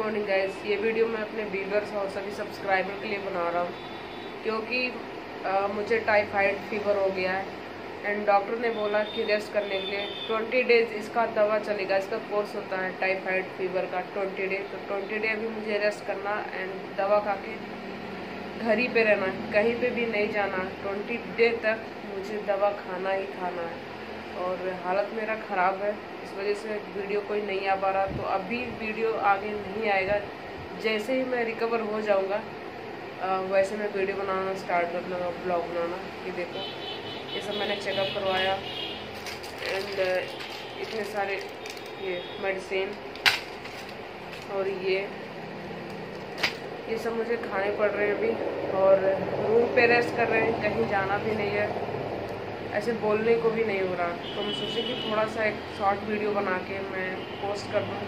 Morning guys ये video मैं अपने व्यूवर्स और सभी सब्सक्राइबर के लिए बना रहा हूँ। क्योंकि आ, मुझे टाइफाइड फीवर हो गया है। एंड डॉक्टर ने बोला कि रेस्ट करने के लिए ट्वेंटी डेज़ इसका दवा चलेगा। इसका कोर्स होता है टाइफाइड फीवर का ट्वेंटी डे तो ट्वेंटी डे भी मुझे रेस्ट करना एंड दवा खा के घर ही पे रहना कहीं पे भी नहीं जाना। ट्वेंटी डे तक मुझे दवा खाना ही खाना है। और हालत मेरा ख़राब है। इस वजह से वीडियो कोई नहीं आ पा रहा तो अभी वीडियो आगे नहीं आएगा। जैसे ही मैं रिकवर हो जाऊँगा वैसे मैं वीडियो बनाना स्टार्ट कर दूँगा ब्लॉग बनाना। ये देखो, ये सब मैंने चेकअप करवाया। एंड इतने सारे ये मेडिसिन और ये ये सब मुझे खाने पड़ रहे हैं अभी। और रूम पे रेस्ट कर रहे हैं, कहीं जाना भी नहीं है। ऐसे बोलने को भी नहीं हो रहा। तो मैं सोची कि थोड़ा सा एक शॉर्ट वीडियो बना के मैं पोस्ट कर दूँ,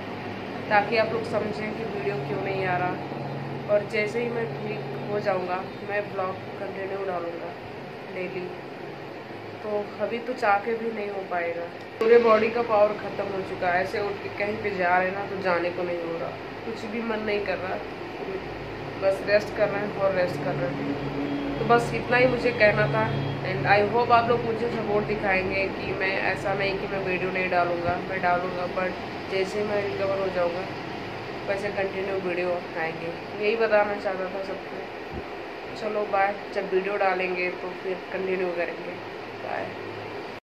ताकि आप लोग समझें कि वीडियो क्यों नहीं आ रहा। और जैसे ही मैं ठीक हो जाऊँगा, मैं ब्लॉग कंटिन्यू डालूँगा डेली तो अभी तो चाह के भी नहीं हो पाएगा। पूरे बॉडी का पावर ख़त्म हो चुका है। ऐसे उठ के कहीं पे जा रहे ना तो जाने को नहीं हो रहा। कुछ भी मन नहीं कर रहा। बस रेस्ट कर रहे हैं और रेस्ट कर रहे हैं। तो बस इतना ही मुझे कहना था। एंड आई होप आप लोग मुझे सपोर्ट दिखाएँगे कि मैं ऐसा नहीं कि मैं वीडियो नहीं डालूँगा। मैं डालूँगा बट जैसे मैं रिकवर हो जाऊँगा, वैसे कंटिन्यू वीडियो आएँगे। यही बताना चाहता था सबको। चलो बाय जब वीडियो डालेंगे तो फिर कंटिन्यू करेंगे। बाय